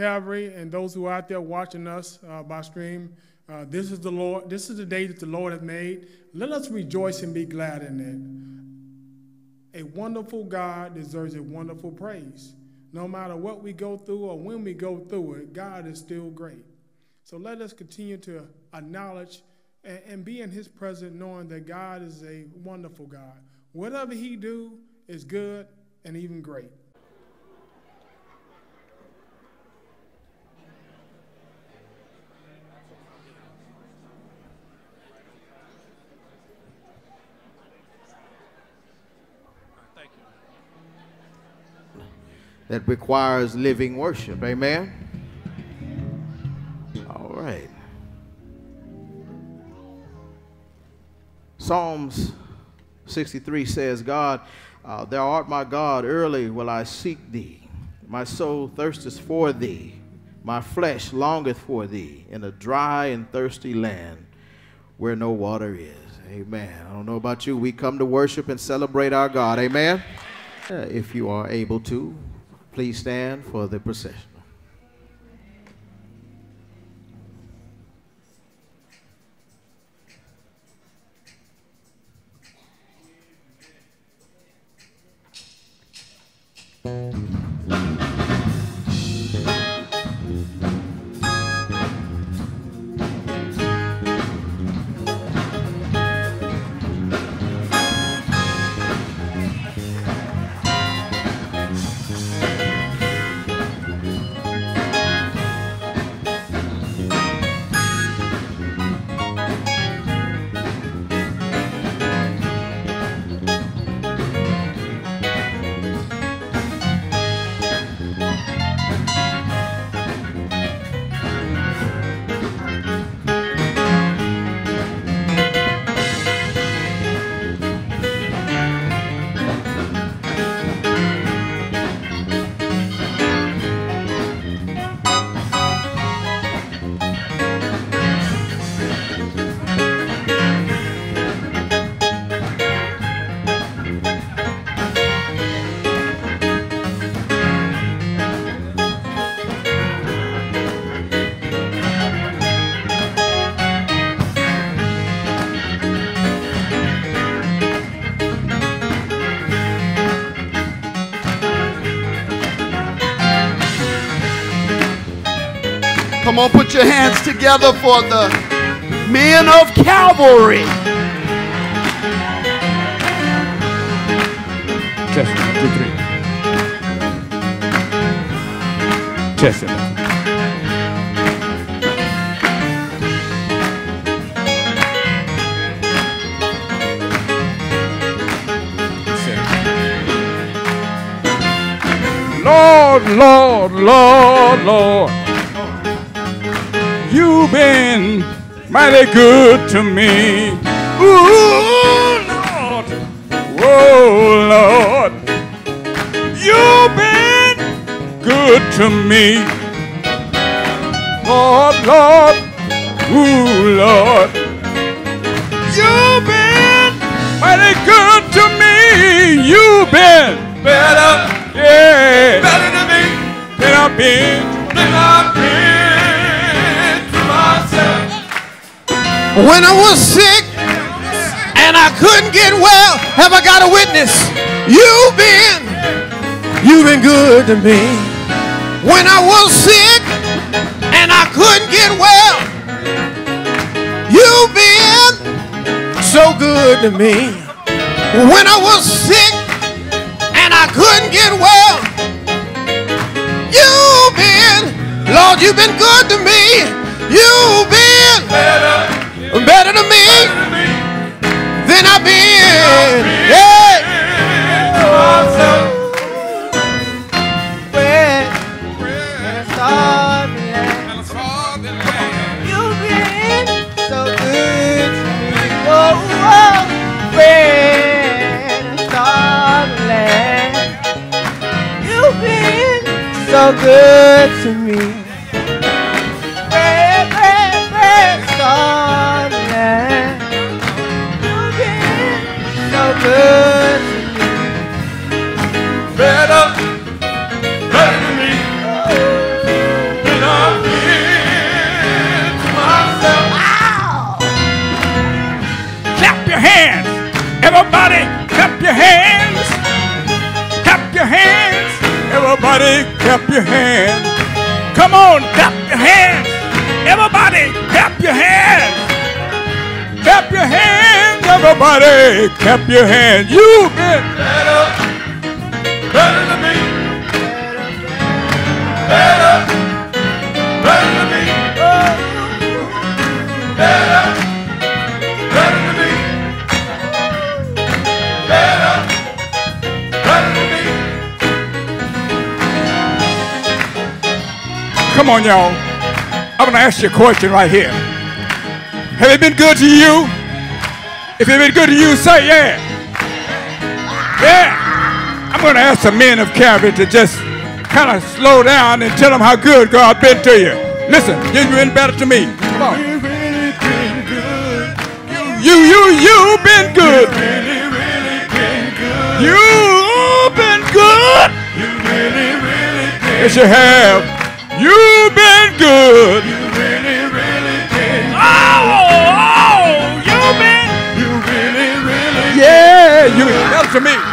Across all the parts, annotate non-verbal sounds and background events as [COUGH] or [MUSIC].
Calvary and those who are out there watching us uh, by stream. Uh, this is the Lord. This is the day that the Lord has made. Let us rejoice and be glad in it. A wonderful God deserves a wonderful praise. No matter what we go through or when we go through it, God is still great. So let us continue to acknowledge and, and be in His presence, knowing that God is a wonderful God. Whatever He do is good and even great. That requires living worship. Amen? All right. Psalms 63 says, God, uh, thou art my God, early will I seek thee. My soul thirsteth for thee. My flesh longeth for thee in a dry and thirsty land where no water is. Amen. I don't know about you. We come to worship and celebrate our God. Amen. Uh, if you are able to, Please stand for the procession. Come on, put your hands together for the men of Calvary. One, two, three. It. Lord, Lord, Lord, Lord. You've been mighty good to me. Ooh, Lord. Whoa, Lord. You've been good to me. When I was sick and I couldn't get well, have I got a witness? You've been, you've been good to me. When I was sick and I couldn't get well, you've been so good to me. When I was sick and I couldn't get well, you've been, Lord, you've been good to me. You've been better, better to me than I've been. Yeah. You've been so good to me. Everybody clap your hands. Come on, clap your hands. Everybody clap your hands. Clap your hands, everybody. Clap your hands. You've been better, Come on, y'all. I'm gonna ask you a question right here. Have it been good to you? If it's been good to you, say yeah. Yeah. I'm gonna ask the men of Calvary to just kind of slow down and tell them how good God been to you. Listen, you've been better to me. Come on. You, you, you been good. You've been good. Yes, you have. You've been good. Oh, oh, oh, you've been. Yeah, you better to me.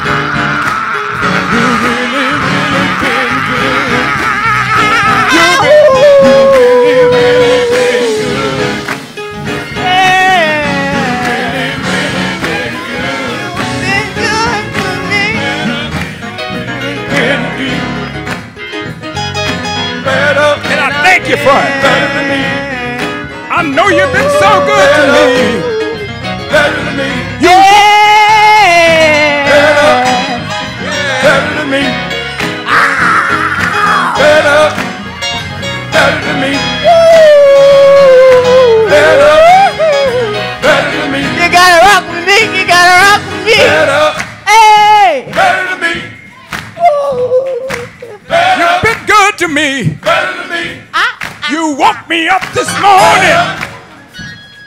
I know you've been so good to me. Better than me. This morning.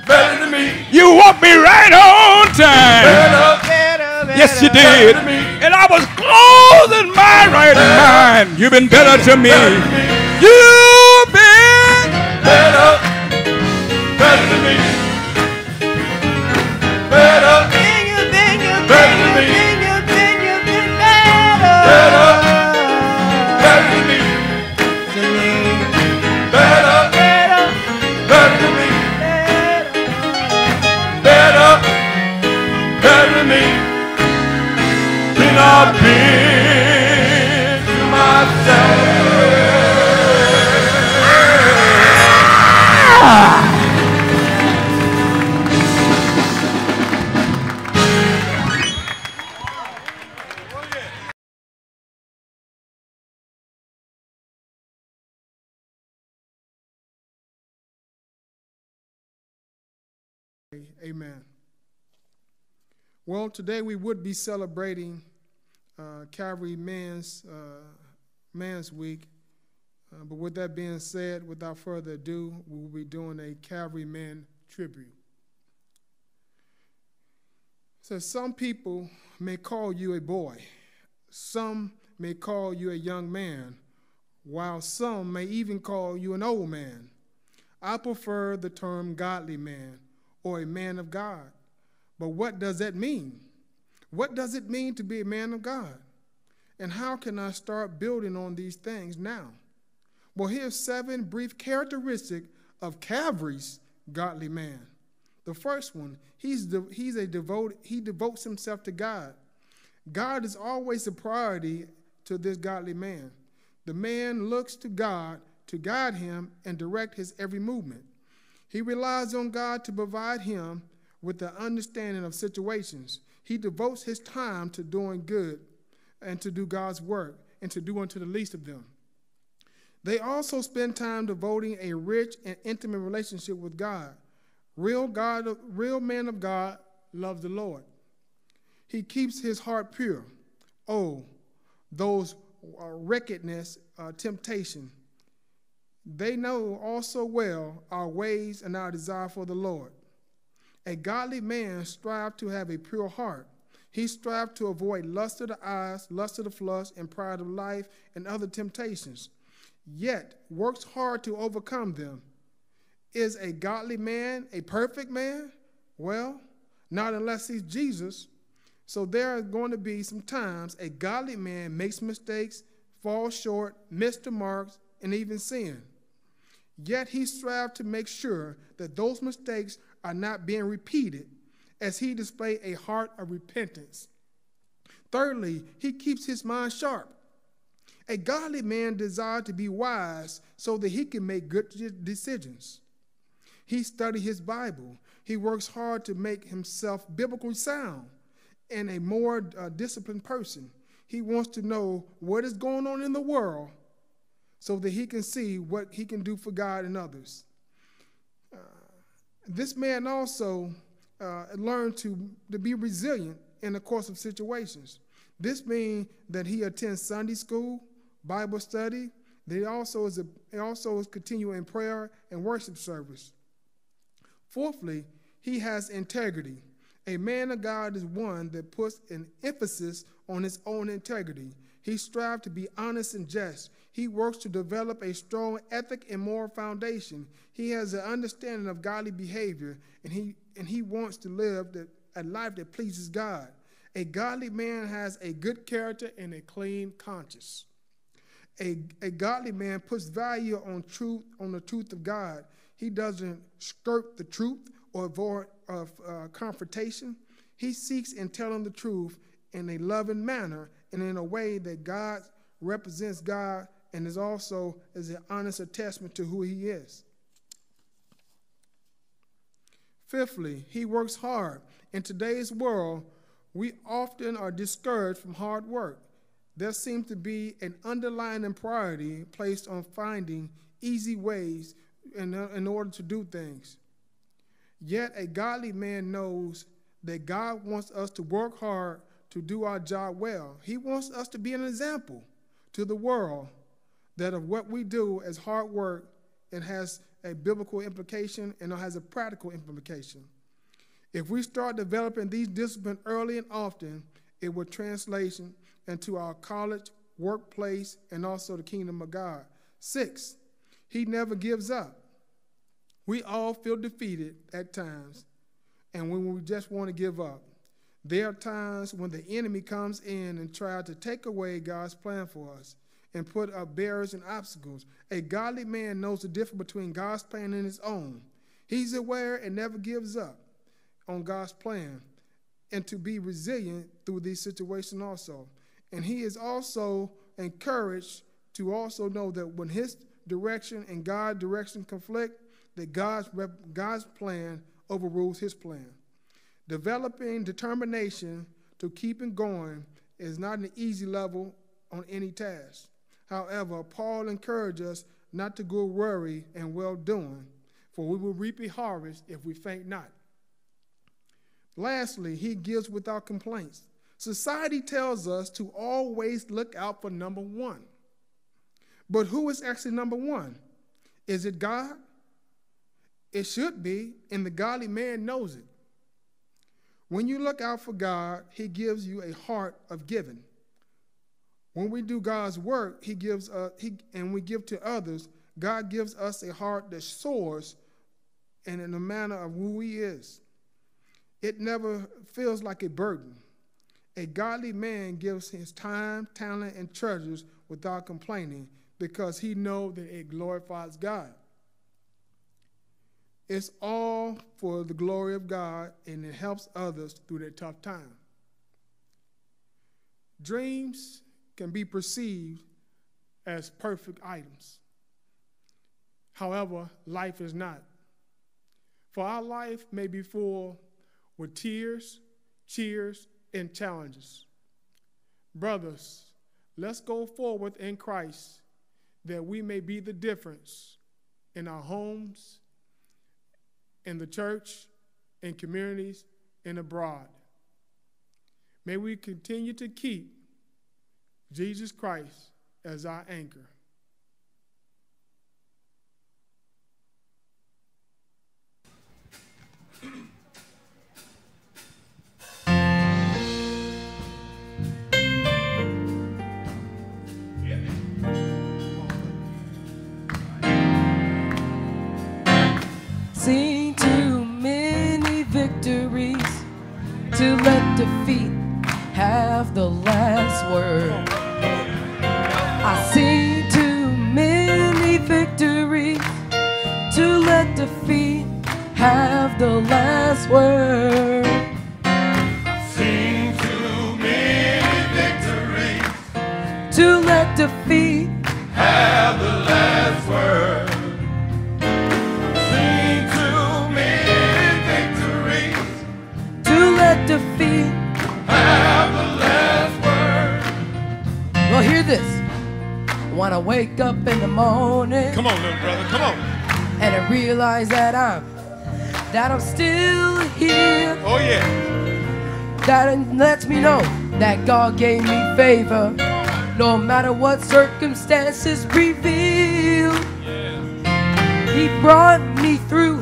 Better than me. You woke me right on time. Yes, you did. And I was closing my right mind. You've been better to me. Well, today we would be celebrating uh, Calvary Man's, uh, Men's Week. Uh, but with that being said, without further ado, we will be doing a Calvary Man tribute. So some people may call you a boy, some may call you a young man, while some may even call you an old man. I prefer the term godly man or a man of God. But what does that mean? What does it mean to be a man of God? And how can I start building on these things now? Well, here's seven brief characteristics of Calvary's godly man. The first one, he's, he's a devoted, he devotes himself to God. God is always a priority to this godly man. The man looks to God to guide him and direct his every movement. He relies on God to provide him with the understanding of situations. He devotes his time to doing good and to do God's work and to do unto the least of them. They also spend time devoting a rich and intimate relationship with God. Real God, real man of God loves the Lord. He keeps his heart pure. Oh, those uh, wickedness, uh, temptation. They know also well our ways and our desire for the Lord. A godly man strives to have a pure heart. He strives to avoid lust of the eyes, lust of the flesh, and pride of life, and other temptations, yet works hard to overcome them. Is a godly man a perfect man? Well, not unless he's Jesus. So there are going to be some times a godly man makes mistakes, falls short, misses the marks, and even sin. Yet he strived to make sure that those mistakes are not being repeated as he displayed a heart of repentance. Thirdly, he keeps his mind sharp. A godly man desires to be wise so that he can make good decisions. He studies his Bible. He works hard to make himself biblically sound and a more uh, disciplined person. He wants to know what is going on in the world so that he can see what he can do for God and others. This man also uh, learned to, to be resilient in the course of situations. This means that he attends Sunday school, Bible study. That he also is a, he also is continuing prayer and worship service. Fourthly, he has integrity. A man of God is one that puts an emphasis on his own integrity. He strives to be honest and just. He works to develop a strong ethic and moral foundation. He has an understanding of godly behavior, and he, and he wants to live the, a life that pleases God. A godly man has a good character and a clean conscience. A, a godly man puts value on truth, on the truth of God. He doesn't skirt the truth or avoid of uh, confrontation. He seeks in telling the truth in a loving manner and in a way that God represents God and is also is an honest attestment to who he is. Fifthly, he works hard. In today's world, we often are discouraged from hard work. There seems to be an underlying priority placed on finding easy ways in, in order to do things. Yet a godly man knows that God wants us to work hard to do our job well. He wants us to be an example to the world that of what we do as hard work, it has a biblical implication and has a practical implication. If we start developing these disciplines early and often, it will translate into our college, workplace, and also the kingdom of God. Six, he never gives up. We all feel defeated at times, and when we just want to give up. There are times when the enemy comes in and tries to take away God's plan for us and put up barriers and obstacles. A godly man knows the difference between God's plan and his own. He's aware and never gives up on God's plan and to be resilient through these situations also. And he is also encouraged to also know that when his direction and God's direction conflict, that God's, God's plan overrules his plan. Developing determination to keep it going is not an easy level on any task. However, Paul encouraged us not to go worry and well doing, for we will reap a harvest if we faint not. Lastly, he gives without complaints. Society tells us to always look out for number one. But who is actually number one? Is it God? It should be, and the godly man knows it. When you look out for God, He gives you a heart of giving. When we do God's work, He gives us, he, and we give to others, God gives us a heart that soars and in the manner of who He is. It never feels like a burden. A godly man gives his time, talent, and treasures without complaining because he knows that it glorifies God. It's all for the glory of God and it helps others through their tough time. Dreams can be perceived as perfect items. However, life is not. For our life may be full with tears, cheers, and challenges. Brothers, let's go forward in Christ that we may be the difference in our homes, in the church, in communities, and abroad. May we continue to keep Jesus Christ as our anchor. The last word. Seen too many victories. To let defeat Have the last word. Seen too many victories. to let defeat. Have the last word. Well, hear this. When I wake up in the morning Come on, little brother. Come on. And I realize that I'm that I'm still here, Oh yeah. that lets me know that God gave me favor, no matter what circumstances reveal. He brought me through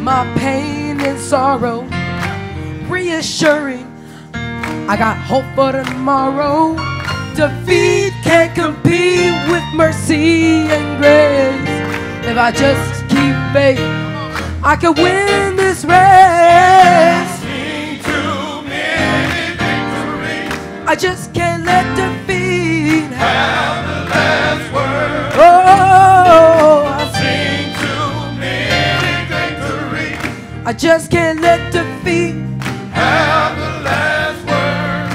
my pain and sorrow, reassuring I got hope for tomorrow. Defeat can't compete with mercy and grace. If I just keep faith, I can win this race. I just can't let defeat Have the last word. Oh, I- Seen too many victories. I just can't let defeat Have the last word.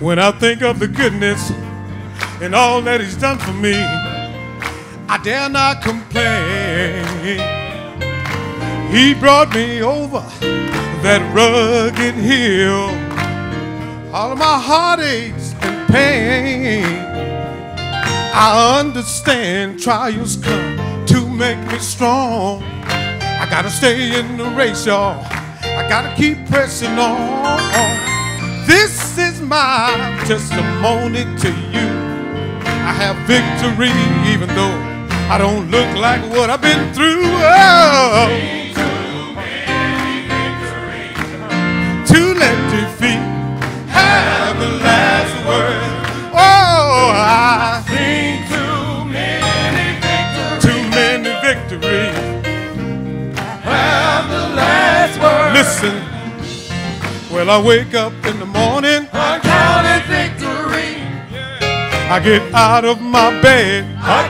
When I think of the goodness and all that He's done for me, I dare not complain. He brought me over that rugged hill, all of my heartaches and pain. I understand trials come to make me strong. I gotta stay in the race, y'all. I gotta keep pressing on. This is my testimony to you. I have victory even though I don't look like what I've been through. Oh. To let defeat have the last word. Oh, I've seen too many victories. Too many victories. Have the last word. Listen. Well, I wake up in the morning. I counted victory. I get out of my bed. I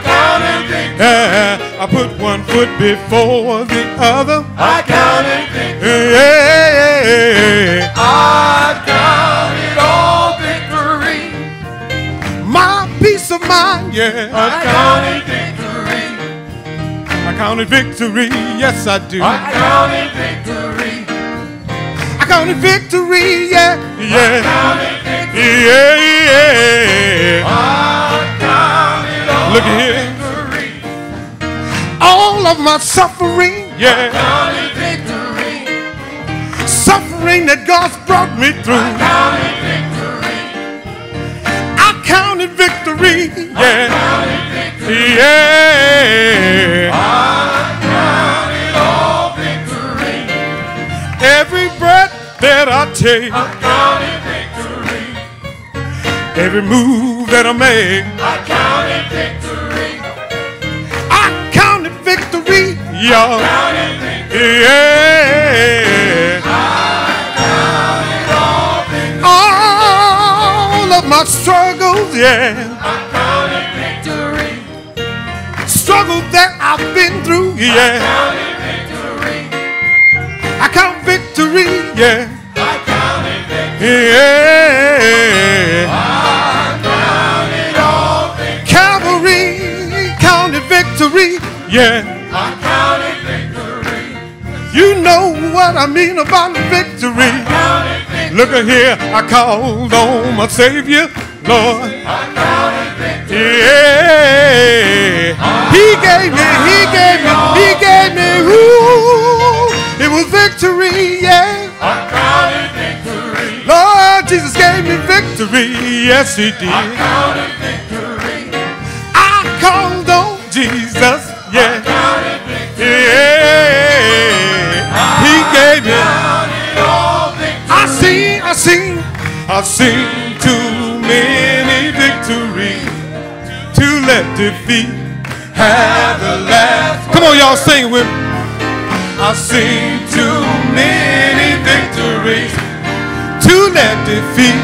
I put one foot before the other. I counted victory. Yeah, yeah, yeah. I counted all victory. My peace of mind, yeah. I counted victory. I counted victory, yes I do. I counted victory. I counted victory, yeah, yeah. Yeah, yeah. Look at here. All of my suffering, yeah. Counted victory, suffering that God's brought me through. I counted victory, I counted victory. yeah. Yeah. Every breath that I take, I counted victory. every move that I make, I counted victory, y'all. Yeah. All of my struggles, yeah. Struggles that I've been through, yeah. I count victory, I count victory, yeah. I counted victory. Yeah. Calvary counted victory, yeah. Know what I mean about victory. Look at here, I called on my Savior, Lord. Yeah. He gave me, he gave me, he gave me, ooh, it was victory, yeah. Lord Jesus gave me victory, yes he did. I've seen too many victories to let defeat have the last. Come on, y'all, sing with me. I've seen too many victories to let defeat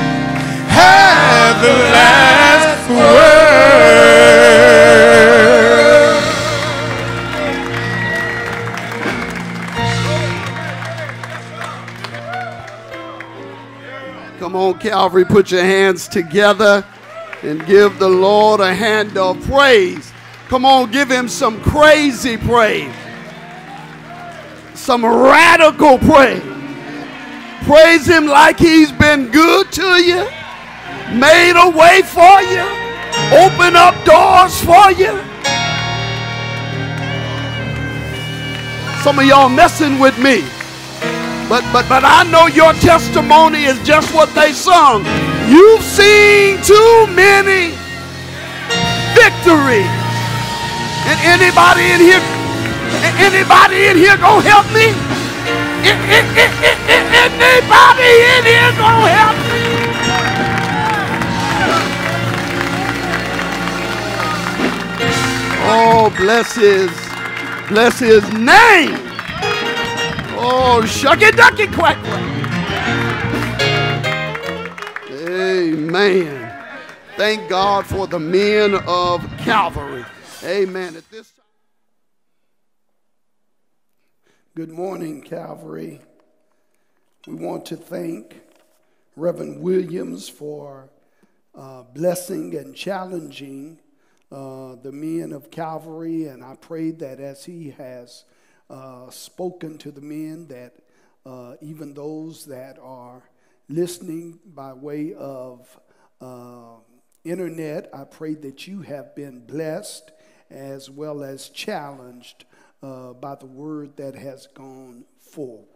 have the last word. On, Calvary, put your hands together and give the Lord a hand of praise. Come on, give him some crazy praise, some radical praise. Praise him like he's been good to you, made a way for you, open up doors for you. Some of y'all messing with me. But but but I know your testimony is just what they sung. You've seen too many victories. And anybody in here, anybody in here gonna help me? Anybody in here gonna help me? Oh, bless his, bless his name. Oh, shucky ducky quack quack. Amen. Thank God for the men of Calvary. Amen. At this time. Good morning, Calvary. We want to thank Reverend Williams for uh, blessing and challenging uh, the men of Calvary, and I pray that as he has uh, spoken to the men, that uh, even those that are listening by way of uh, internet, I pray that you have been blessed as well as challenged uh, by the word that has gone forth.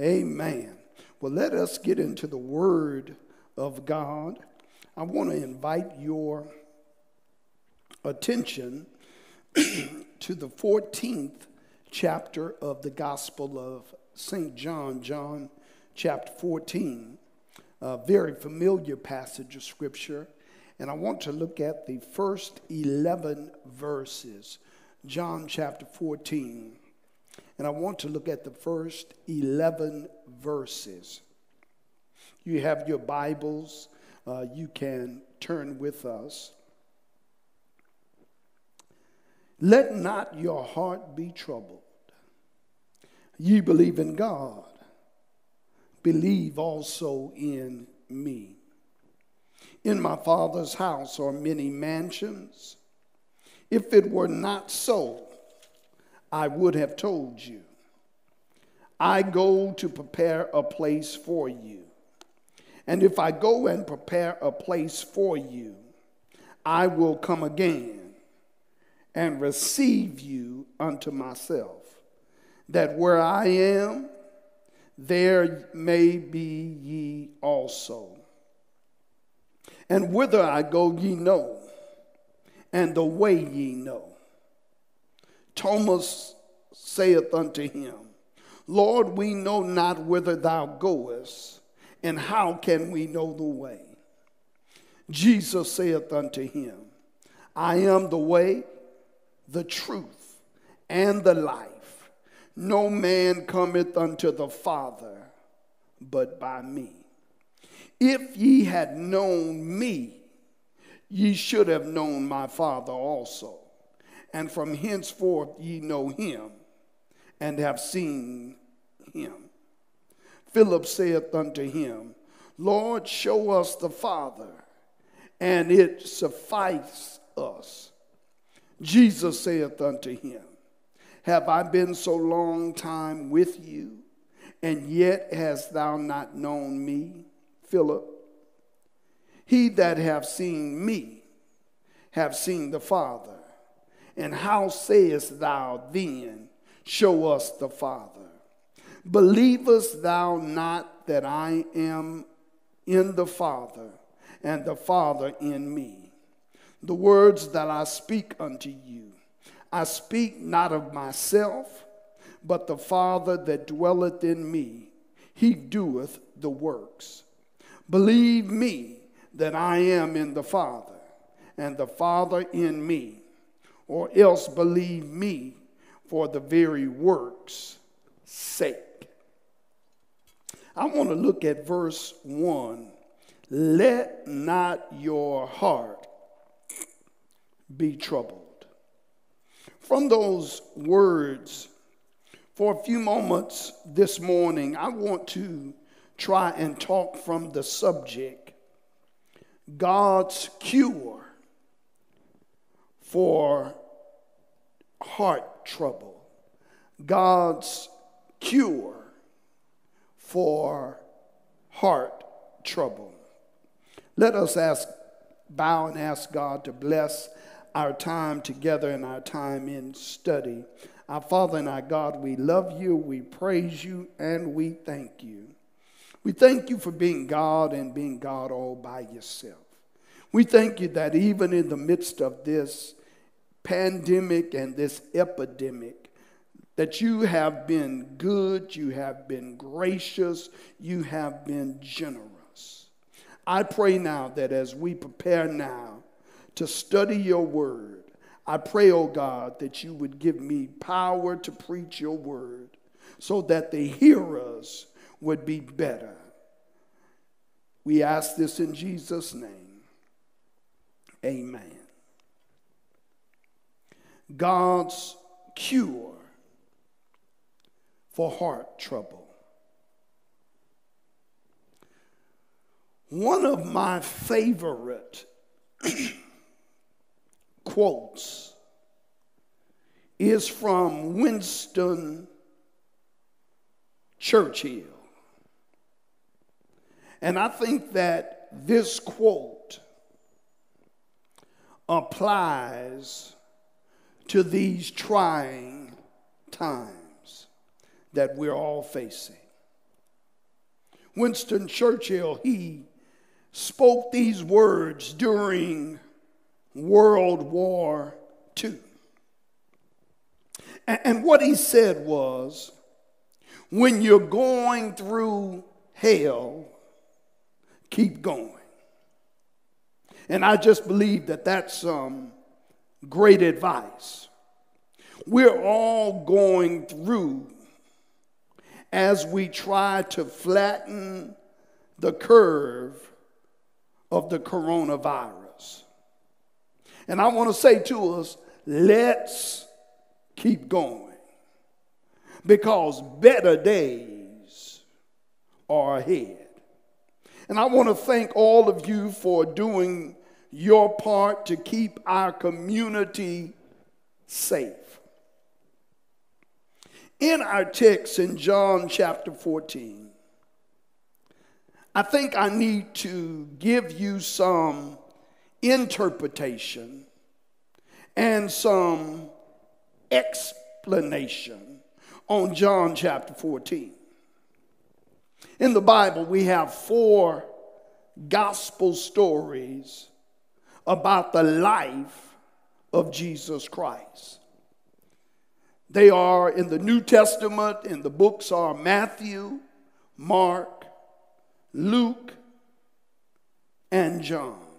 Amen. Well, let us get into the word of God. I want to invite your attention [CLEARS THROAT] to the 14th chapter of the Gospel of St. John, John chapter 14, a very familiar passage of Scripture. And I want to look at the first 11 verses, John chapter 14. And I want to look at the first 11 verses. You have your Bibles, uh, you can turn with us. Let not your heart be troubled. Ye believe in God, believe also in me. In my Father's house are many mansions. If it were not so, I would have told you. I go to prepare a place for you. And if I go and prepare a place for you, I will come again and receive you unto myself, that where I am, there may be ye also. And whither I go, ye know, and the way ye know. Thomas saith unto him, Lord, we know not whither thou goest, and how can we know the way? Jesus saith unto him, I am the way, the truth, and the life. No man cometh unto the Father but by me. If ye had known me, ye should have known my Father also. And from henceforth ye know him and have seen him. Philip saith unto him, Lord, show us the Father, and it suffice us. Jesus saith unto him, Have I been so long time with you, and yet hast thou not known me, Philip? He that hath seen me have seen the Father. And how sayest thou then, Show us the Father? Believest thou not that I am in the Father, and the Father in me? The words that I speak unto you, I speak not of myself, but the Father that dwelleth in me, he doeth the works. Believe me that I am in the Father, and the Father in me, or else believe me for the very works' sake. I want to look at verse 1. Let not your heart be troubled. From those words, for a few moments this morning, I want to try and talk from the subject God's cure for heart trouble. God's cure for heart trouble. Let us ask, bow and ask God to bless our time together and our time in study. Our Father and our God, we love you, we praise you, and we thank you. We thank you for being God and being God all by yourself. We thank you that even in the midst of this pandemic and this epidemic, that you have been good, you have been gracious, you have been generous. I pray now that as we prepare now to study your word, I pray, oh God, that you would give me power to preach your word so that the hearers would be better. We ask this in Jesus' name. Amen. God's cure for heart trouble. One of my favorite [CLEARS THROAT] quotes is from Winston Churchill. And I think that this quote applies to these trying times that we're all facing. Winston Churchill, he spoke these words during World War II. And what he said was when you're going through hell, keep going. And I just believe that that's some great advice. We're all going through as we try to flatten the curve of the coronavirus. And I want to say to us, let's keep going because better days are ahead. And I want to thank all of you for doing your part to keep our community safe. In our text in John chapter 14, I think I need to give you some interpretation and some explanation on John chapter 14. In the Bible, we have four gospel stories about the life of Jesus Christ. They are in the New Testament, and the books are Matthew, Mark, Luke, and John.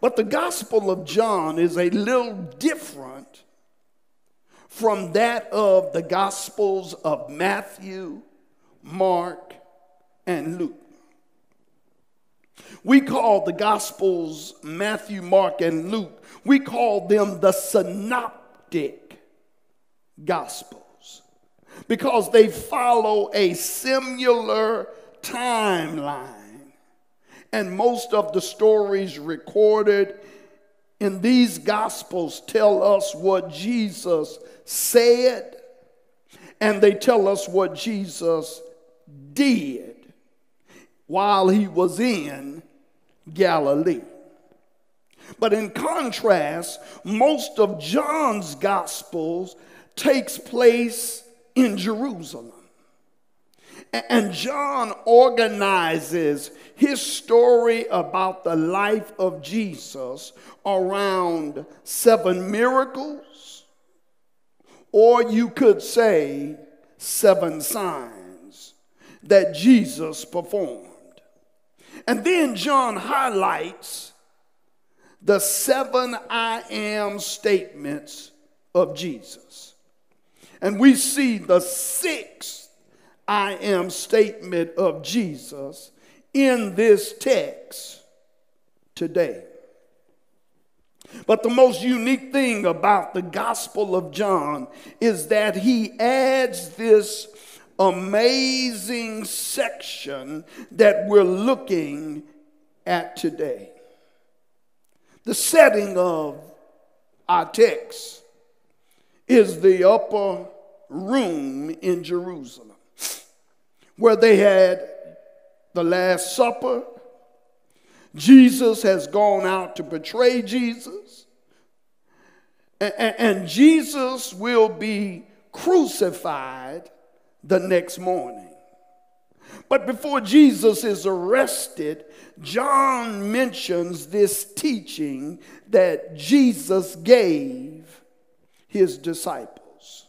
But the Gospel of John is a little different from that of the Gospels of Matthew, Mark, and Luke. We call the Gospels Matthew, Mark, and Luke, we call them the synoptic Gospels because they follow a similar timeline. And most of the stories recorded in these Gospels tell us what Jesus said, and they tell us what Jesus did while he was in Galilee. But in contrast, most of John's Gospels takes place in Jerusalem. And John organizes his story about the life of Jesus around seven miracles, or you could say seven signs that Jesus performed. And then John highlights the seven I am statements of Jesus. And we see the sixth I am statement of Jesus in this text today. But the most unique thing about the Gospel of John is that he adds this amazing section that we're looking at today. The setting of our text is the upper room in Jerusalem where they had the Last Supper. Jesus has gone out to betray Jesus. And, Jesus will be crucified the next morning. But before Jesus is arrested, John mentions this teaching that Jesus gave his disciples.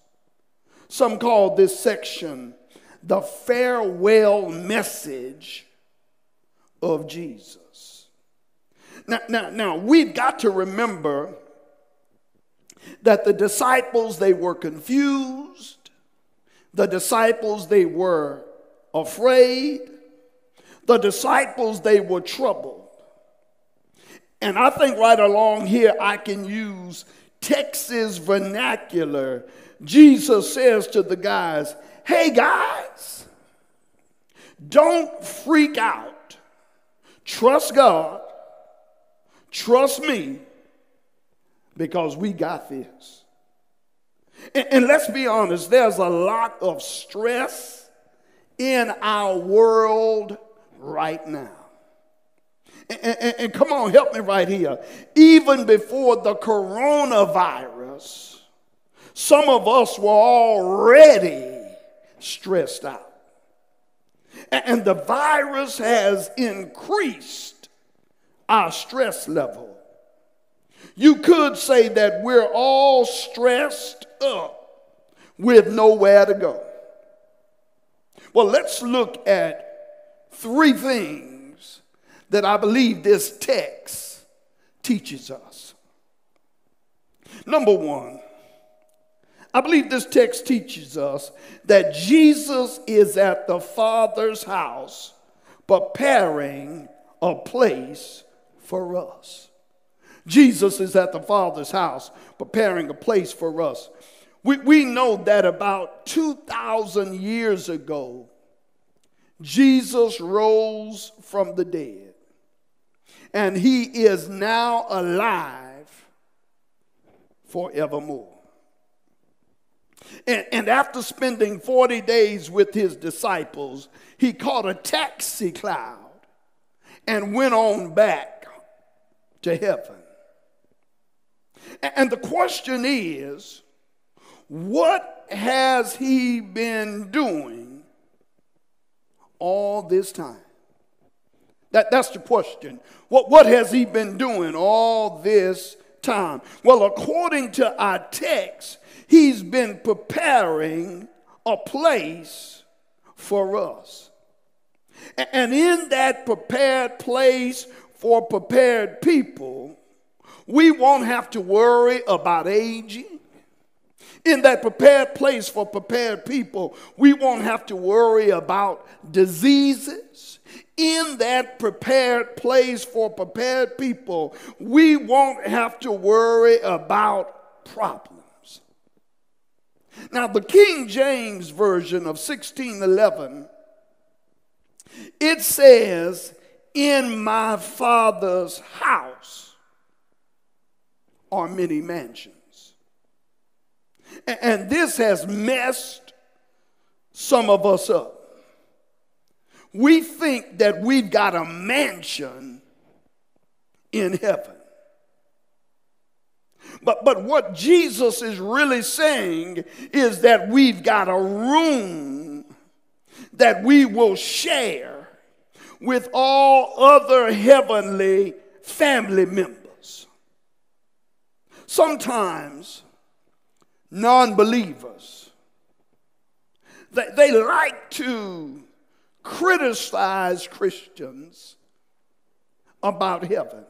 Some call this section the farewell message of Jesus. Now, now, now we've got to remember that the disciples they were confused, the disciples they were afraid, the disciples they were troubled. And I think right along here I can use Texas vernacular. Jesus says to the guys, Hey guys, don't freak out. Trust God. Trust me because we got this. And, and, let's be honest, there's a lot of stress in our world right now. And, and, and come on, help me right here. Even before the coronavirus, some of us were already stressed out. And the virus has increased our stress level. You could say that we're all stressed up with nowhere to go. Well, let's look at three things that I believe this text teaches us. Number one, I believe this text teaches us that Jesus is at the Father's house preparing a place for us. Jesus is at the Father's house preparing a place for us. We, we know that about 2,000 years ago, Jesus rose from the dead, and he is now alive forevermore. And, and after spending 40 days with his disciples, he caught a taxi cloud and went on back to heaven. And the question is, what has he been doing all this time? That, that's the question. What, what has he been doing all this time? Well, according to our text, He's been preparing a place for us. And in that prepared place for prepared people, we won't have to worry about aging. In that prepared place for prepared people, we won't have to worry about diseases. In that prepared place for prepared people, we won't have to worry about problems. Now, the King James Version of 1611, it says, In my father's house are many mansions. And this has messed some of us up. We think that we've got a mansion in heaven. But, but what Jesus is really saying is that we've got a room that we will share with all other heavenly family members. Sometimes non believers, they, they like to criticize Christians about heaven.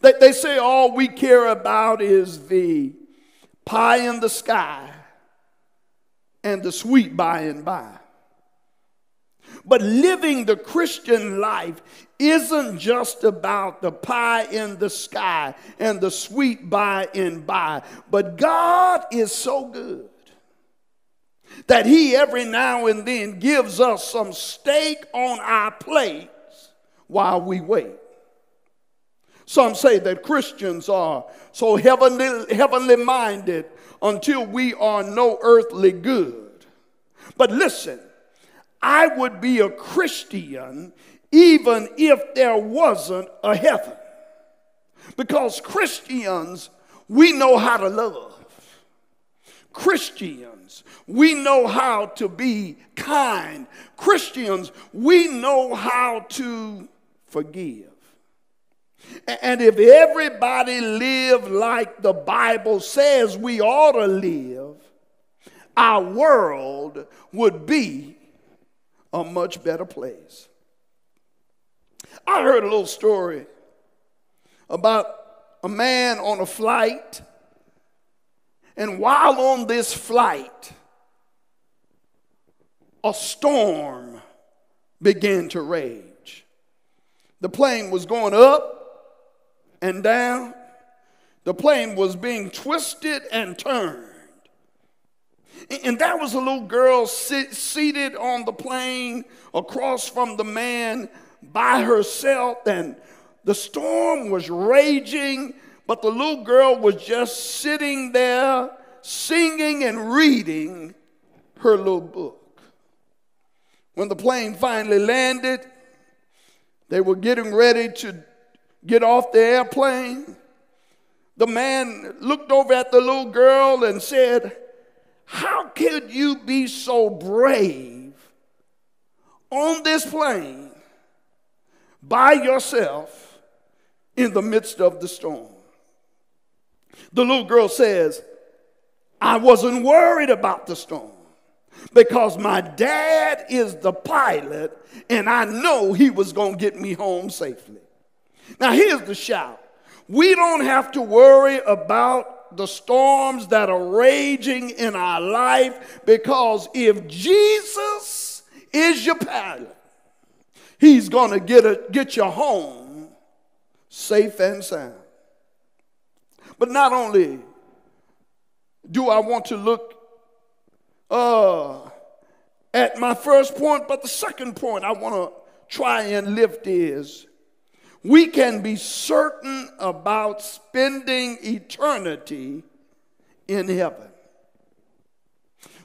They, they say all we care about is the pie in the sky and the sweet by and by. But living the Christian life isn't just about the pie in the sky and the sweet by and by, but God is so good that He every now and then gives us some steak on our plates while we wait. Some say that Christians are so heavenly, heavenly minded until we are no earthly good. But listen, I would be a Christian even if there wasn't a heaven. Because Christians, we know how to love. Christians, we know how to be kind. Christians, we know how to forgive. And if everybody lived like the Bible says we ought to live, our world would be a much better place. I heard a little story about a man on a flight, and while on this flight, a storm began to rage. The plane was going up and down, the plane was being twisted and turned. And that was a little girl sit, seated on the plane across from the man by herself, and the storm was raging, but the little girl was just sitting there singing and reading her little book. When the plane finally landed, they were getting ready to get off the airplane. The man looked over at the little girl and said, How could you be so brave on this plane by yourself in the midst of the storm? The little girl says, I wasn't worried about the storm because my dad is the pilot and I know he was going to get me home safely. Now, here's the shout we don't have to worry about the storms that are raging in our life because if Jesus is your pilot, he's going to get, a, get you home safe and sound. But not only do I want to look uh, at my first point, but the second point I want to try and lift is we can be certain about spending eternity in heaven.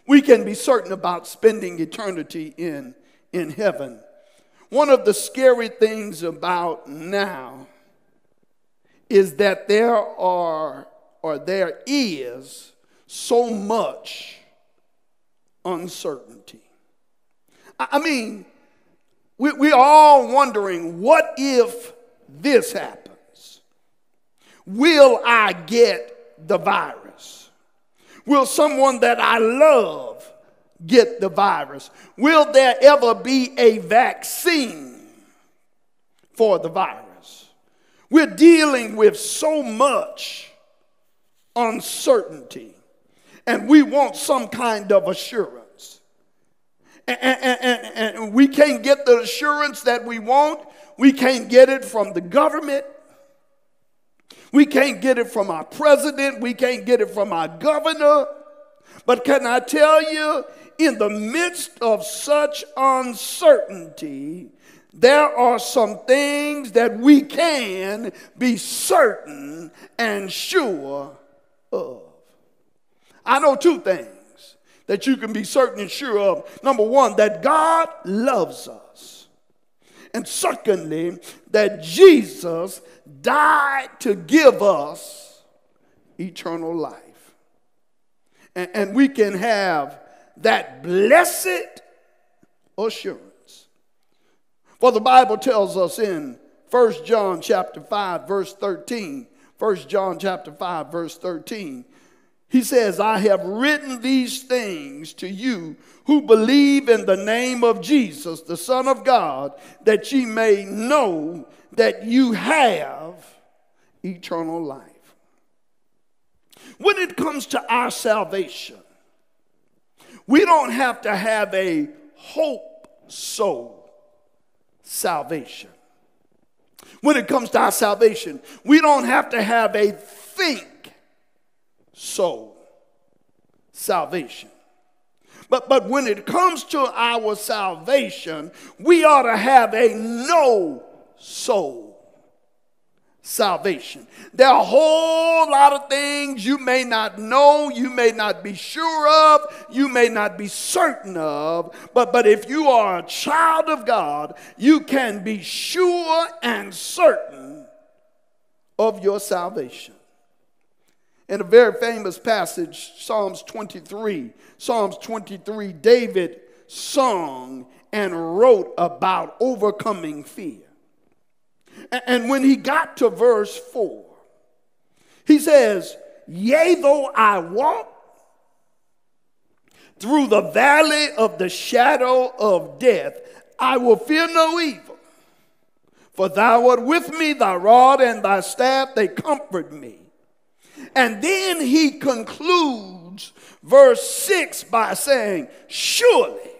We can be certain about spending eternity in, in heaven. One of the scary things about now is that there are, or there is, so much uncertainty. I mean, we, we're all wondering what if this happens? Will I get the virus? Will someone that I love get the virus? Will there ever be a vaccine for the virus? We're dealing with so much uncertainty and we want some kind of assurance. And, and, and, and, we can't get the assurance that we want. We can't get it from the government. We can't get it from our president. We can't get it from our governor. But can I tell you, in the midst of such uncertainty, there are some things that we can be certain and sure of. I know two things that you can be certain and sure of. Number one, that God loves us. And secondly, that Jesus died to give us eternal life. And, and we can have that blessed assurance. For the Bible tells us in 1 John chapter 5 verse 13, 1 John chapter 5 verse 13, he says, I have written these things to you who believe in the name of Jesus, the Son of God, that ye may know that you have eternal life. When it comes to our salvation, we don't have to have a hope so salvation. When it comes to our salvation, we don't have to have a think soul salvation. But, but when it comes to our salvation, we ought to have a no soul salvation. There are a whole lot of things you may not know, you may not be sure of, you may not be certain of, but, but if you are a child of God, you can be sure and certain of your salvation. In a very famous passage, Psalms 23, Psalms 23, David sung and wrote about overcoming fear. And when he got to verse 4, he says, Yea, though I walk through the valley of the shadow of death, I will fear no evil. For thou art with me, thy rod and thy staff, they comfort me. And then he concludes verse 6 by saying, Surely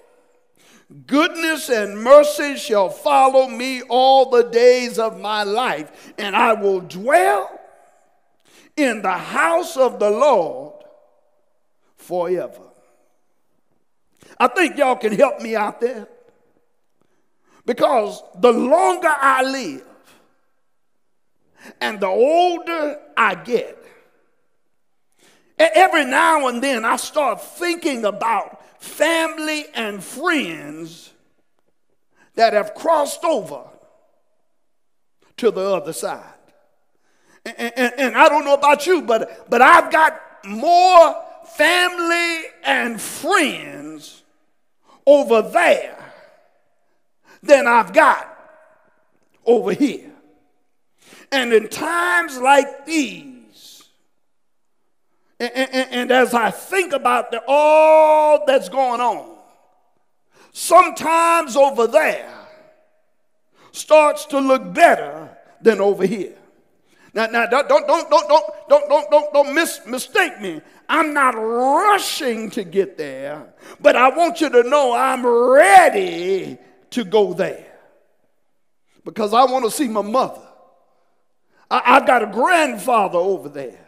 Goodness and mercy shall follow me all the days of my life, and I will dwell in the house of the Lord forever. I think y'all can help me out there. Because the longer I live and the older I get, every now and then I start thinking about family and friends that have crossed over to the other side. And, and, and, I don't know about you, but, but I've got more family and friends over there than I've got over here. And in times like these, and, and, and as I think about the, all that's going on, sometimes over there starts to look better than over here. Now, now don't, don't, don't, don't, don't, don't, don't, don't mis- mistake me. I'm not rushing to get there, but I want you to know I'm ready to go there because I want to see my mother. I, I've got a grandfather over there.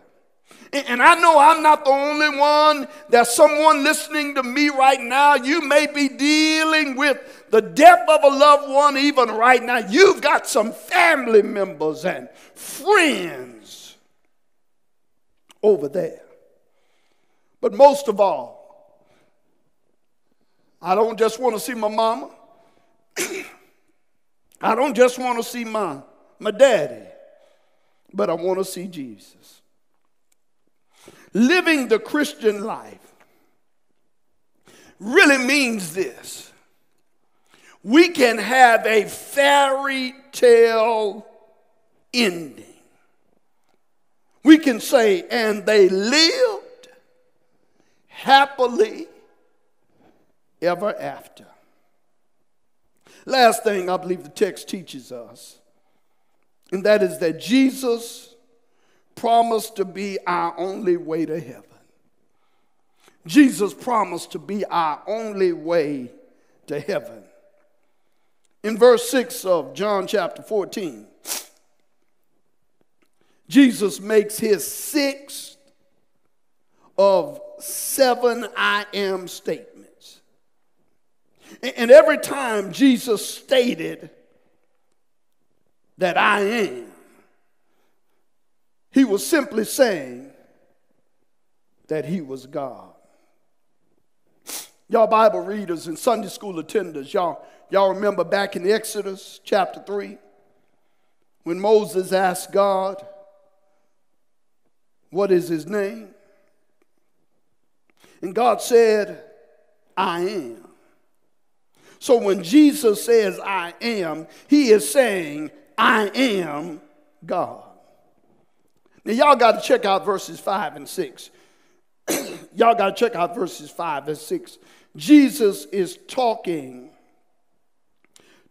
And I know I'm not the only one. There's someone listening to me right now. You may be dealing with the death of a loved one even right now. You've got some family members and friends over there. But most of all, I don't just want to see my mama. [CLEARS THROAT] I don't just want to see my, my daddy, but I want to see Jesus. Living the Christian life really means this we can have a fairy tale ending. We can say, and they lived happily ever after. Last thing I believe the text teaches us, and that is that Jesus promised to be our only way to heaven. Jesus promised to be our only way to heaven. In verse 6 of John chapter 14, Jesus makes his sixth of seven I am statements. And every time Jesus stated that I am, he was simply saying that he was God. Y'all Bible readers and Sunday school attenders, y'all, y'all remember back in Exodus chapter 3 when Moses asked God, What is his name? And God said, I am. So when Jesus says, I am, he is saying, I am God. Now, y'all got to check out verses 5 and 6. [CLEARS THROAT] y'all got to check out verses 5 and 6. Jesus is talking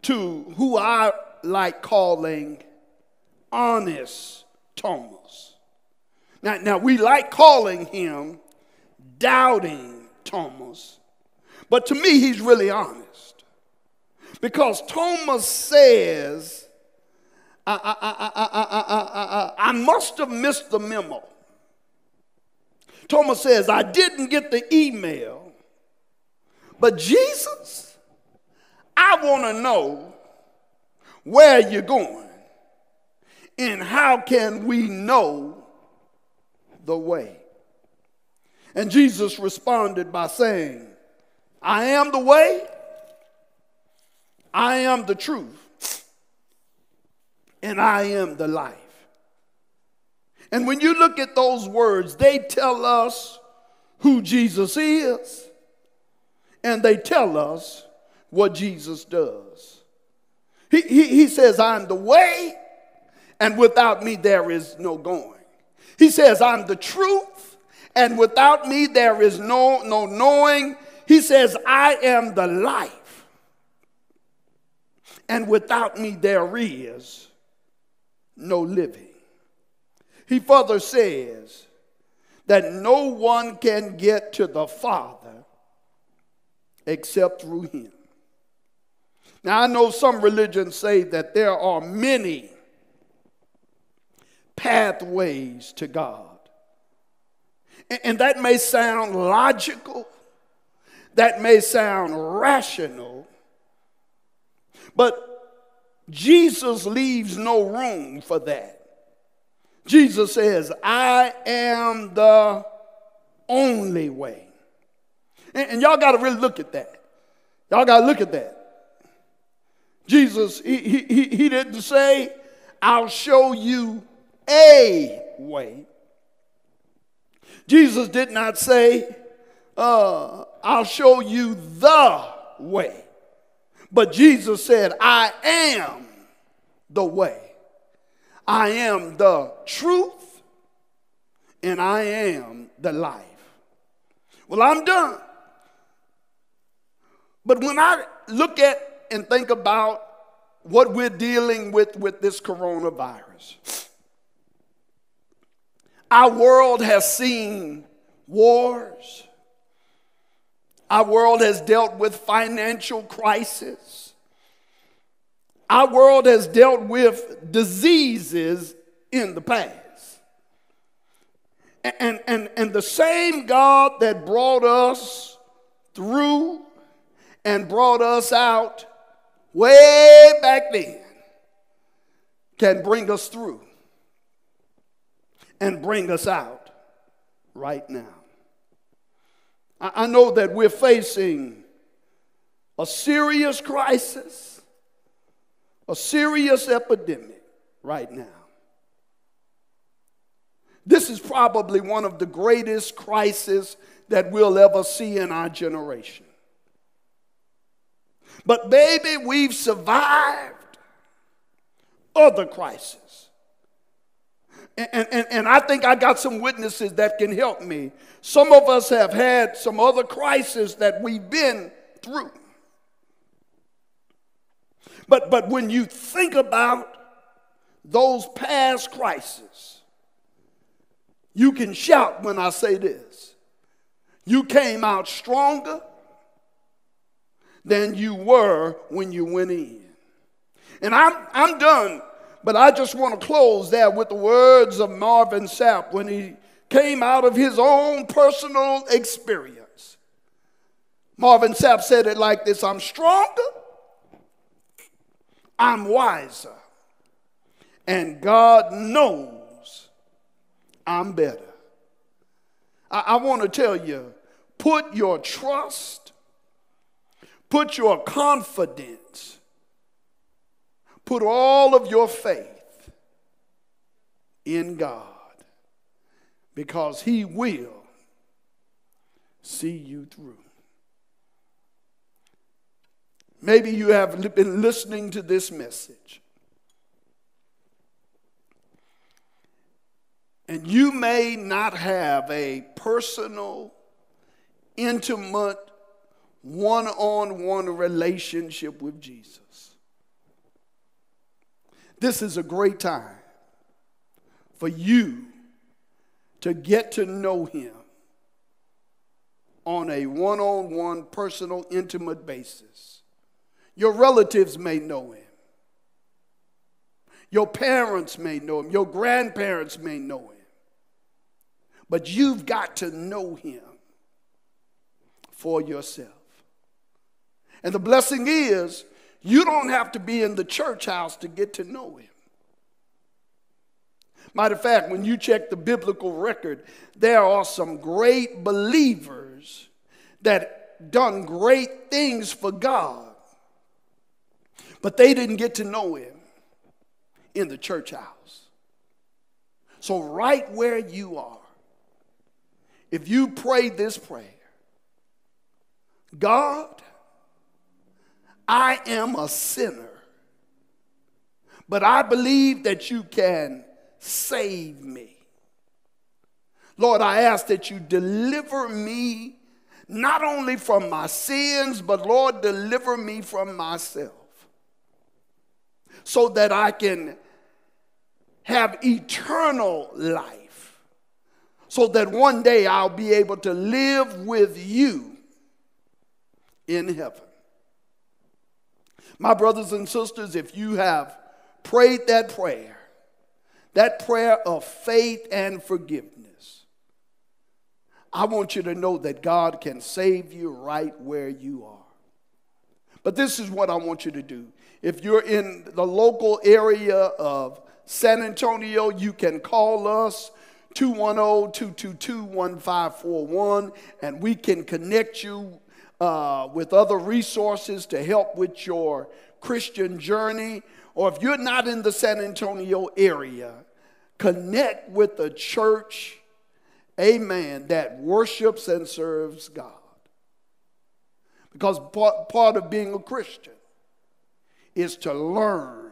to who I like calling honest Thomas. Now, now we like calling him doubting Thomas, but to me, he's really honest. Because Thomas says, I, I, I, I, must have missed the memo. Thomas says, I didn't get the email, But Jesus, I want to know where you're going and how can we know the way. And Jesus responded by saying, I am the way, I am the truth, and I am the life. And when you look at those words, they tell us who Jesus is, and they tell us what Jesus does. He, he, he says, I'm the way, and without me there is no going. He says, I'm the truth, and without me there is no, no knowing. He says, I am the life, and without me there is no living. He further says that no one can get to the Father except through him. Now, I know some religions say that there are many pathways to God. And that may sound logical, that may sound rational, but Jesus leaves no room for that. Jesus says, I am the only way. And, and y'all got to really look at that. Y'all got to look at that. Jesus, he, he, he didn't say, I'll show you a way. Jesus did not say, uh, I'll show you the way. But Jesus said, I am the way. I am the truth and I am the life. Well, I'm done. But when I look at and think about what we're dealing with with this coronavirus, our world has seen wars. Our world has dealt with financial crisis. Our world has dealt with diseases in the past. And, and, and the same God that brought us through and brought us out way back then can bring us through and bring us out right now. I know that we're facing a serious crisis a serious epidemic right now. This is probably one of the greatest crises that we'll ever see in our generation. But, baby, we've survived other crises. And, and, and I think I got some witnesses that can help me. Some of us have had some other crises that we've been through. But, but when you think about those past crises, you can shout when I say this. You came out stronger than you were when you went in. And I'm, I'm done, but I just want to close there with the words of Marvin Sapp when he came out of his own personal experience. Marvin Sapp said it like this I'm stronger I'm wiser. And God knows I'm better. I, I want to tell you put your trust, put your confidence, put all of your faith in God because He will see you through. Maybe you have been listening to this message. And you may not have a personal, intimate, one on one relationship with Jesus. This is a great time for you to get to know Him on a one on one, personal, intimate basis. Your relatives may know him. Your parents may know him. Your grandparents may know him. But you've got to know him for yourself. And the blessing is, you don't have to be in the church house to get to know him. Matter of fact, when you check the biblical record, there are some great believers that done great things for God, but they didn't get to know him in the church house. So, right where you are, if you pray this prayer, God, I am a sinner, but I believe that you can save me. Lord, I ask that you deliver me not only from my sins, but Lord, deliver me from myself so that I can have eternal life, so that one day I'll be able to live with you in heaven. My brothers and sisters, if you have prayed that prayer, that prayer of faith and forgiveness, I want you to know that God can save you right where you are. But this is what I want you to do. If you're in the local area of San Antonio, you can call us 210-222-1541 and we can connect you uh, with other resources to help with your Christian journey. Or if you're not in the San Antonio area, connect with a church, amen, that worships and serves God. Because part, part of being a Christian is to learn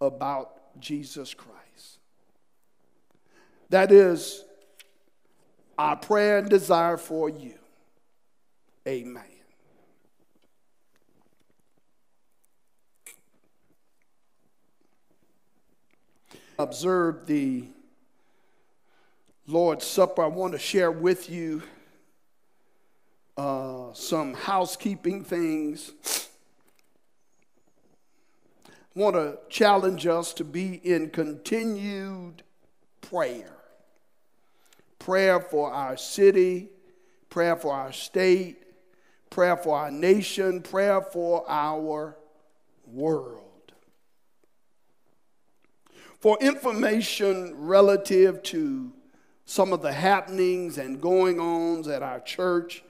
about Jesus Christ. That is our prayer and desire for you. Amen. Observe the Lord's Supper. I want to share with you uh, some housekeeping things. I want to challenge us to be in continued prayer. Prayer for our city, prayer for our state, prayer for our nation, prayer for our world. For information relative to some of the happenings and going ons at our church,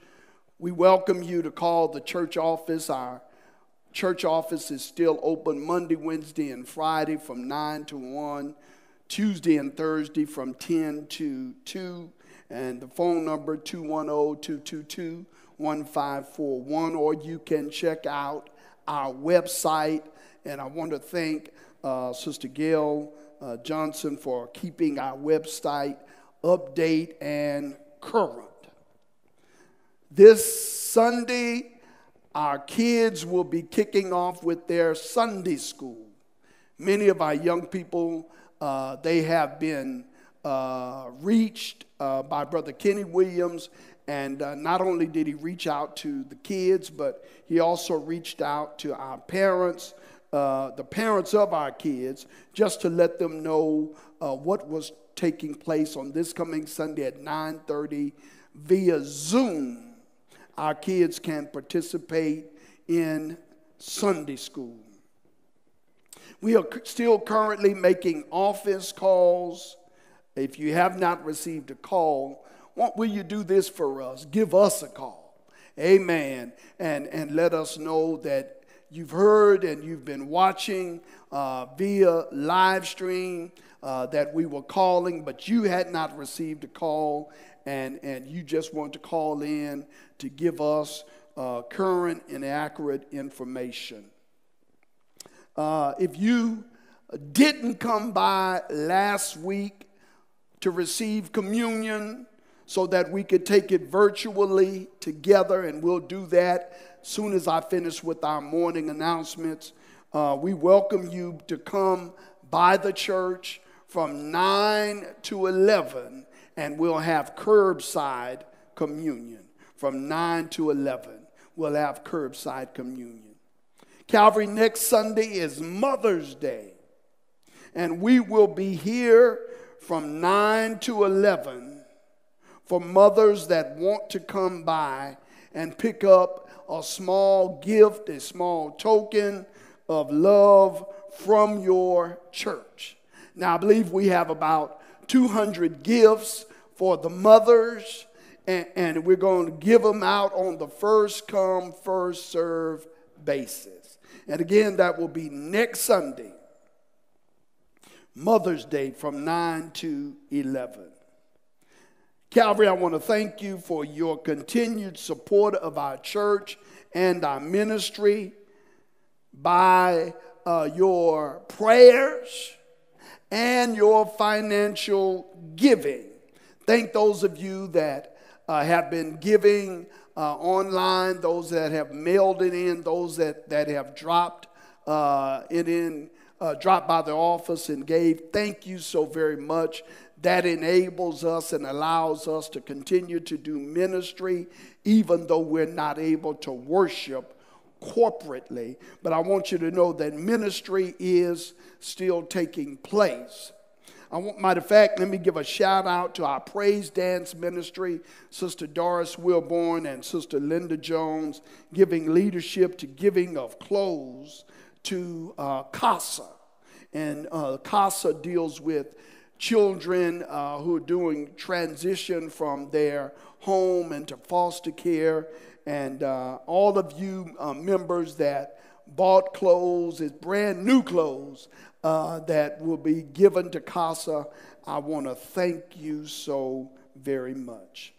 we welcome you to call the church office. Our church office is still open Monday, Wednesday, and Friday from 9 to 1, Tuesday and Thursday from 10 to 2, and the phone number 210 222 1541, or you can check out our website. And I want to thank uh, Sister Gail uh, Johnson for keeping our website update and current. This Sunday, our kids will be kicking off with their Sunday school. Many of our young people, uh, they have been uh, reached uh, by Brother Kenny Williams and uh, not only did he reach out to the kids, but he also reached out to our parents, uh, the parents of our kids, just to let them know uh, what was taking place on this coming Sunday at 9:30 via Zoom. Our kids can participate in Sunday school. We are still currently making office calls. If you have not received a call, what will you do this for us? Give us a call. Amen. And, and let us know that you've heard and you've been watching uh, via live stream uh, that we were calling, but you had not received a call and, and you just want to call in to give us uh, current and accurate information. Uh, if you didn't come by last week to receive communion, so that we could take it virtually together, and we'll do that as soon as I finish with our morning announcements. Uh, we welcome you to come by the church from 9 to 11, and we'll have curbside communion. From 9 to 11, we'll have curbside communion. Calvary, next Sunday is Mother's Day, and we will be here from 9 to 11 for mothers that want to come by and pick up a small gift, a small token of love from your church. Now, I believe we have about 200 gifts for the mothers, and, and we're going to give them out on the first come, first serve basis. And again, that will be next Sunday, Mother's Day from 9 to 11. Calvary, I want to thank you for your continued support of our church and our ministry by uh, your prayers and your financial giving. Thank those of you that uh, have been giving uh, online, those that have mailed it in, those that, that have dropped uh, it in, uh, dropped by the office and gave. Thank you so very much. That enables us and allows us to continue to do ministry, even though we're not able to worship corporately. But I want you to know that ministry is still taking place. I want, matter of fact, let me give a shout out to our praise dance ministry, Sister Doris Wilborn and Sister Linda Jones, giving leadership to giving of clothes to uh, CASA. And uh, CASA deals with children uh, who are doing transition from their home into foster care. And uh, all of you uh, members that bought clothes, it's brand new clothes uh, that will be given to CASA. I want to thank you so very much.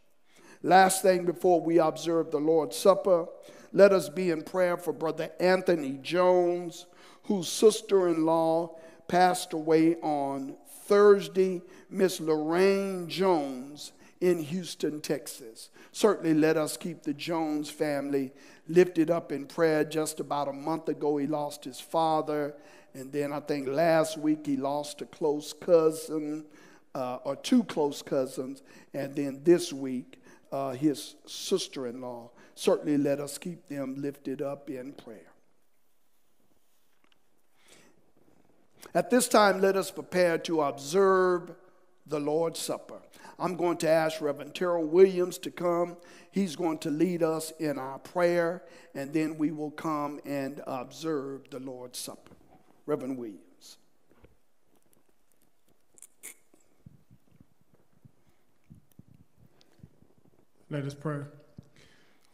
Last thing before we observe the Lord's Supper, let us be in prayer for Brother Anthony Jones, whose sister in law passed away on Thursday, Miss Lorraine Jones in Houston, Texas. Certainly, let us keep the Jones family lifted up in prayer. Just about a month ago, he lost his father and then I think last week he lost a close cousin uh, or two close cousins. And then this week, uh, his sister in law. Certainly let us keep them lifted up in prayer. At this time, let us prepare to observe the Lord's Supper. I'm going to ask Reverend Terrell Williams to come. He's going to lead us in our prayer, and then we will come and observe the Lord's Supper. Reverend Williams. Let us pray.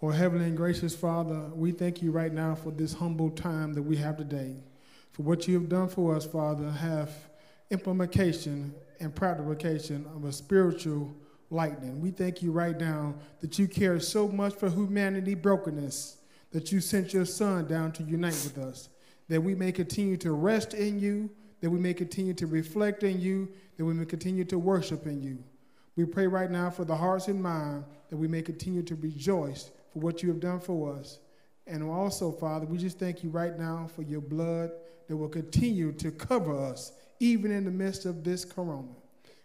Oh, Heavenly and gracious Father, we thank you right now for this humble time that we have today. For what you have done for us, Father, have implementation and practication of a spiritual lightning. We thank you right now that you care so much for humanity brokenness that you sent your son down to unite with us that we may continue to rest in you, that we may continue to reflect in you, that we may continue to worship in you. We pray right now for the hearts and mind that we may continue to rejoice for what you have done for us. And also, Father, we just thank you right now for your blood that will continue to cover us even in the midst of this corona.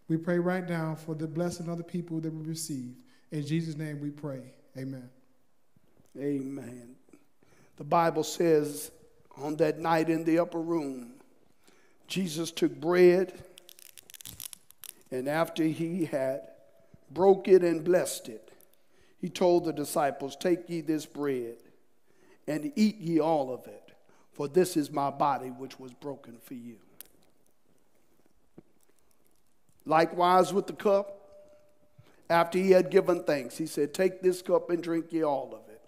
We pray right now for the blessing of the people that we receive. In Jesus' name we pray. Amen. Amen. The Bible says on that night in the upper room, Jesus took bread, and after he had broke it and blessed it, he told the disciples, Take ye this bread and eat ye all of it, for this is my body which was broken for you. Likewise with the cup, after he had given thanks, he said, Take this cup and drink ye all of it,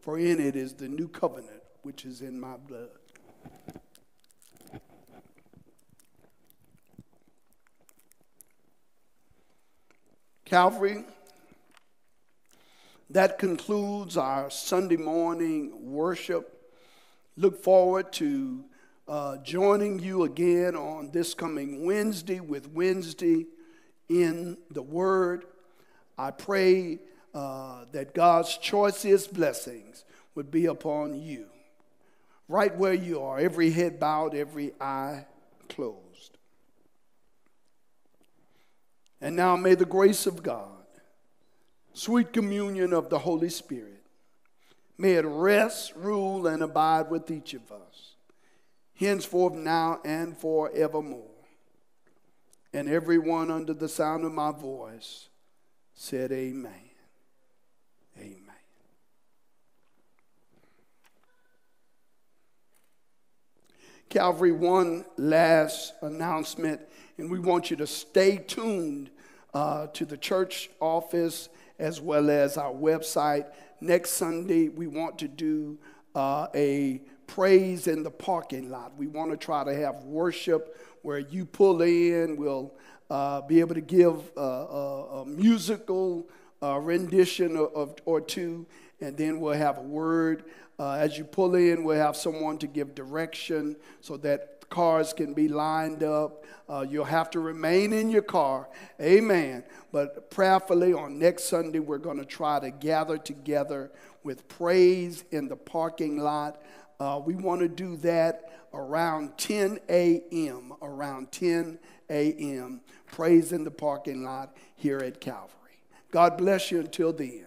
for in it is the new covenant which is in my blood. Calvary, that concludes our Sunday morning worship. Look forward to uh, joining you again on this coming Wednesday with Wednesday in the Word. I pray uh, that God's choicest blessings would be upon you right where you are, every head bowed, every eye closed. And now may the grace of God, sweet communion of the Holy Spirit, May it rest, rule, and abide with each of us, henceforth, now, and forevermore. And everyone under the sound of my voice said, Amen. Amen. Calvary, one last announcement, and we want you to stay tuned uh, to the church office as well as our website Next Sunday, we want to do uh, a praise in the parking lot. We want to try to have worship where you pull in, we'll uh, be able to give uh, a, a musical uh, rendition of, of, or two, and then we'll have a word. Uh, as you pull in, we'll have someone to give direction so that cars can be lined up. Uh, you'll have to remain in your car. Amen. But prayerfully, on next Sunday, we're going to try to gather together with praise in the parking lot. Uh, we want to do that around 10 a.m. Around 10 a.m. Praise in the parking lot here at Calvary. God bless you until then.